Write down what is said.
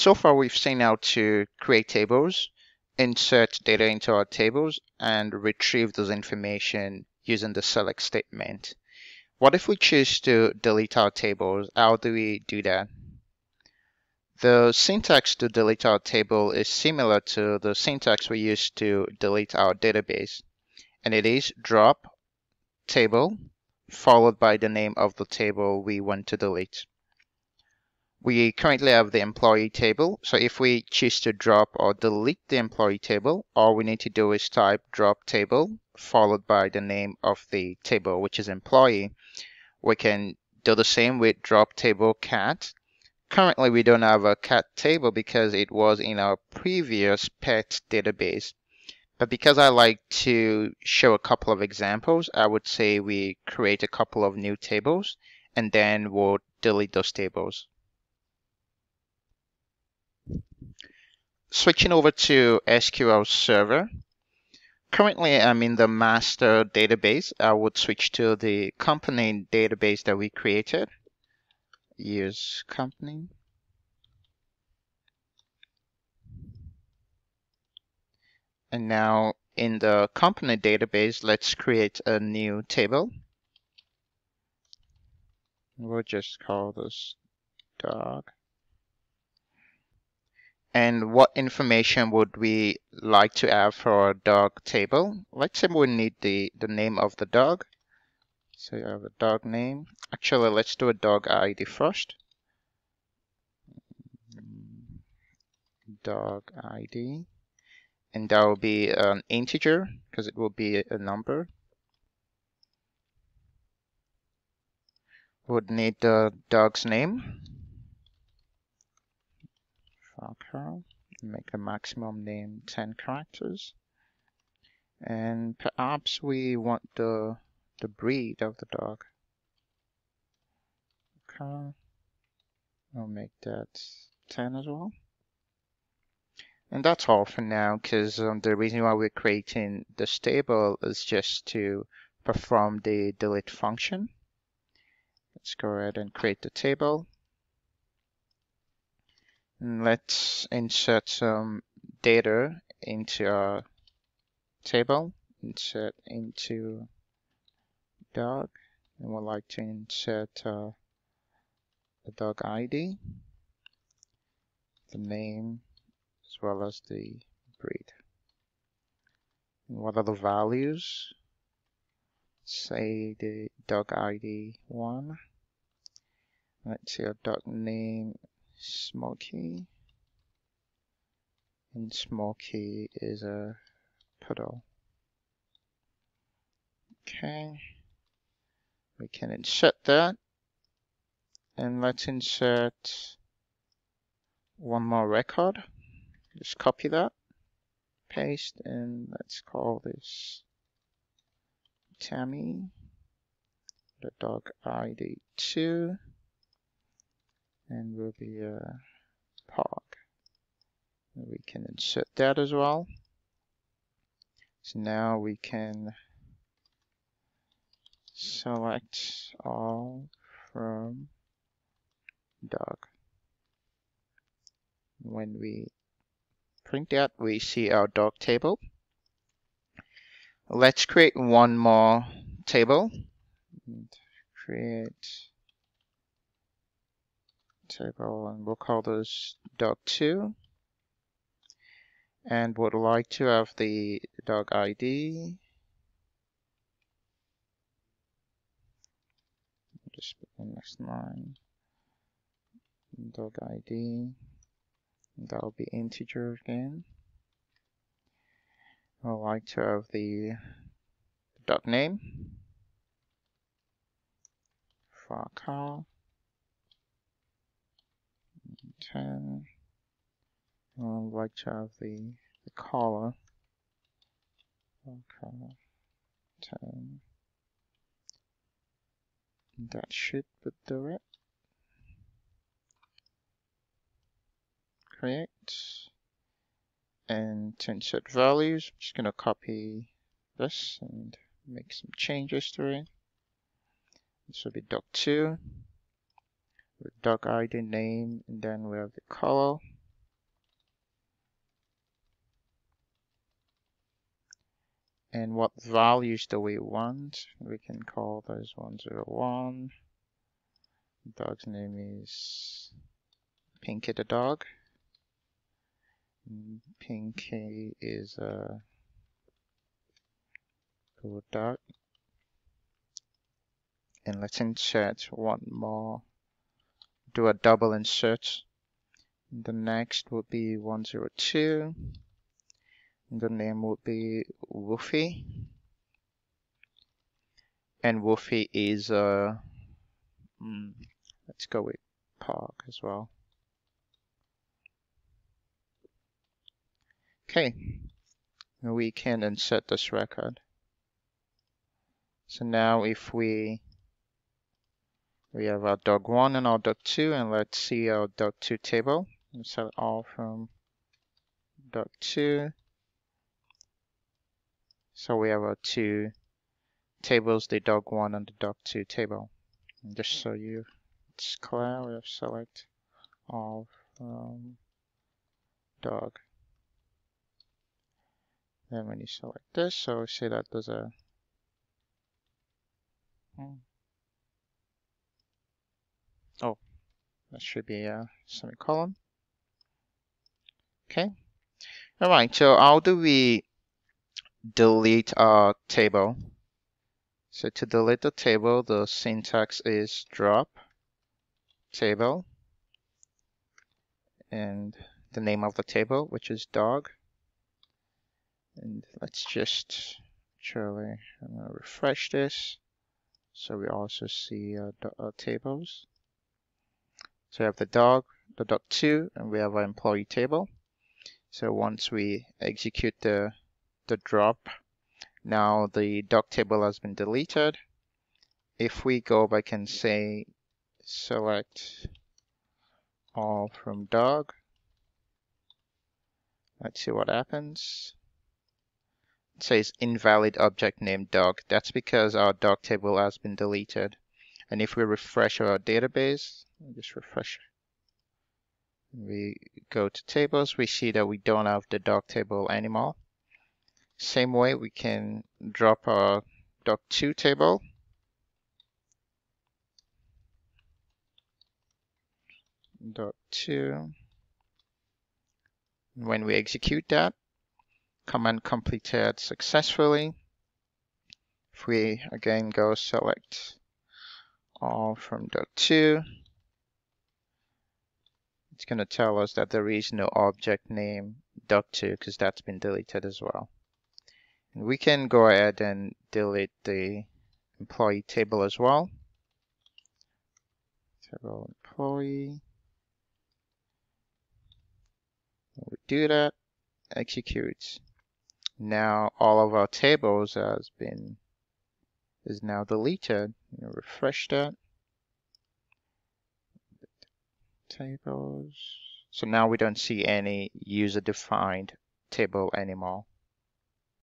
So far we've seen how to create tables, insert data into our tables, and retrieve those information using the select statement. What if we choose to delete our tables? How do we do that? The syntax to delete our table is similar to the syntax we use to delete our database, and it is drop table followed by the name of the table we want to delete. We currently have the employee table, so if we choose to drop or delete the employee table, all we need to do is type drop table followed by the name of the table, which is employee. We can do the same with drop table cat. Currently, we don't have a cat table because it was in our previous pet database. But because I like to show a couple of examples, I would say we create a couple of new tables and then we'll delete those tables. Switching over to SQL Server. Currently, I'm in the master database. I would switch to the company database that we created. Use company. And now in the company database, let's create a new table. We'll just call this dog. And what information would we like to have for our dog table? Let's say we need the, the name of the dog. So you have a dog name. Actually, let's do a dog ID first. Dog ID. And that will be an integer because it will be a number. Would need the dog's name. Okay, make the maximum name 10 characters. And perhaps we want the, the breed of the dog. Okay, I'll make that 10 as well. And that's all for now, because um, the reason why we're creating this table is just to perform the delete function. Let's go ahead and create the table. Let's insert some data into our table. Insert into dog. And we'd like to insert uh, the dog ID, the name, as well as the breed. And what are the values? Say the dog ID 1. Let's see our dog name Smoky. And Smoky is a poodle. Okay. We can insert that. And let's insert one more record. Just copy that, paste, and let's call this Tammy, the dog ID 2 and will be a pug. We can insert that as well. So now we can select all from dog. When we print that, we see our dog table. Let's create one more table. Create table and um, we'll call this dog2 and would like to have the dog ID just put the next line. Dog ID that will be integer again. I'd like to have the dog name. varchar 10. I'd like to have the, the color. Okay. 10. That should do it. Create. And to insert values, I'm just going to copy this and make some changes to it. This will be dog2 Dog ID name, and then we have the color. And what values do we want? We can call those 101. Dog's name is Pinky the dog. Mm, Pinky is a cool dog. And let's insert one more do a double insert. The next would be 102. The name would be Woofy. And Woofy is uh mm, let's go with Park as well. Okay, we can insert this record. So now if we we have our dog one and our dog two, and let's see our dog two table. Let's all from dog two. So we have our two tables, the dog one and the dog two table. And just so you it's clear, we have select all from dog. Then when you select this, so see that there's a hmm. That should be a semicolon. Okay. All right. So how do we delete our table? So to delete the table, the syntax is drop table and the name of the table, which is dog. And let's just actually, refresh this so we also see uh, uh, tables. So we have the dog, the dog two, and we have our employee table. So once we execute the, the drop, now the dog table has been deleted. If we go back and say select all from dog, let's see what happens It says invalid object named dog. That's because our dog table has been deleted. And if we refresh our database, just refresh. We go to tables, we see that we don't have the dog table anymore. Same way we can drop our dog2 table. Dog2. When we execute that, command completed successfully. If we again go select all from dog2, it's going to tell us that there is no object name dog2 because that's been deleted as well. And we can go ahead and delete the employee table as well. Table employee. we do that, executes. Now all of our tables has been is now deleted. Refresh that. Tables. So now we don't see any user-defined table anymore.